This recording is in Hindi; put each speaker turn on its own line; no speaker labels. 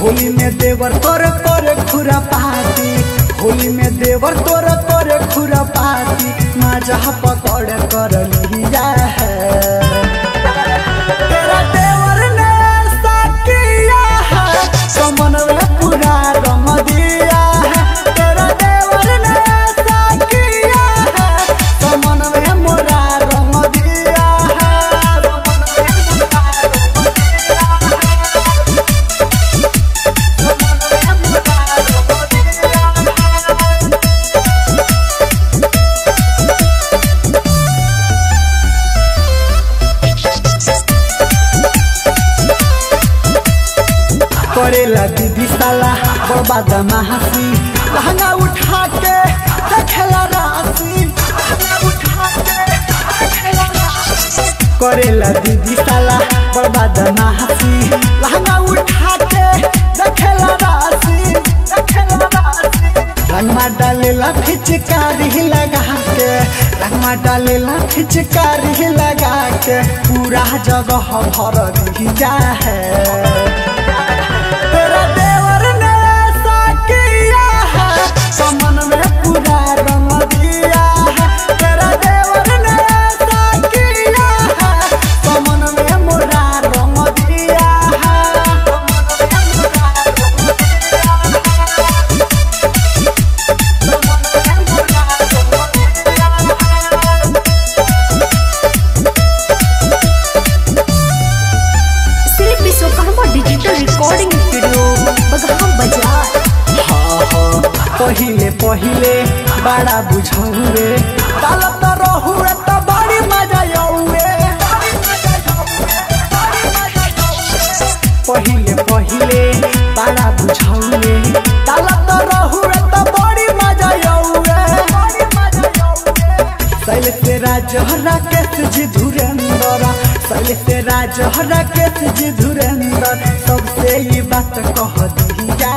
होली में देवर तोर तोर खुरा पाती। होली में देवर तोर तोर खुरा पाती। माजा पकड़ कर करेला दीदी साला बर्बाद महासी लहंगा उठा के रखेला राशि लहंगा उठा के रखेला राशि। करेला दीदी साला बर्बाद महासी लहंगा उठा के रखेला राशि रखेला राशि रंगमा डालेला फिचकारी लगा के रंगमा डालेला फिचकारी लगा के पूरा जगह भर दिया है हाँ हाँ। पहिले पहिले बड़ा बुझे राजहरा के जी धुरेंद्र। शैल से राजहरा सबसे ये बात कह दिया